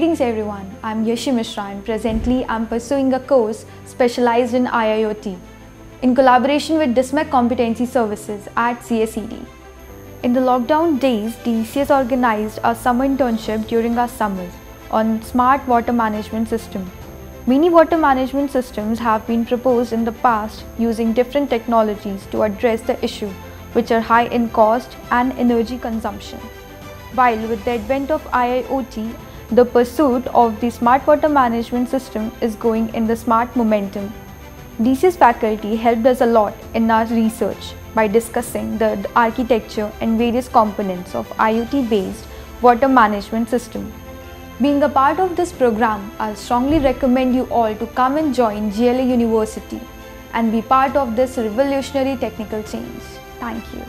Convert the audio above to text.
Greetings everyone, I'm Yashi Mishra and presently I'm pursuing a course specialized in IIoT in collaboration with Dysmech Competency Services at CSED. In the lockdown days, DECS organized a summer internship during our summers on smart water management system. Many water management systems have been proposed in the past using different technologies to address the issue which are high in cost and energy consumption. While with the advent of IIoT, the pursuit of the smart water management system is going in the smart momentum. DCS faculty helped us a lot in our research by discussing the architecture and various components of IoT-based water management system. Being a part of this program, I strongly recommend you all to come and join GLA University and be part of this revolutionary technical change. Thank you.